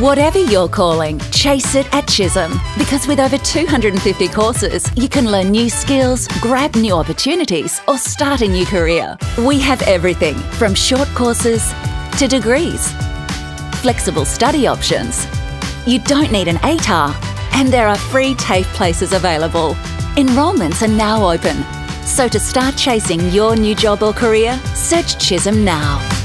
Whatever your calling, chase it at Chisholm. Because with over 250 courses, you can learn new skills, grab new opportunities, or start a new career. We have everything from short courses to degrees, flexible study options. You don't need an ATAR, and there are free TAFE places available. Enrolments are now open. So to start chasing your new job or career, search Chisholm now.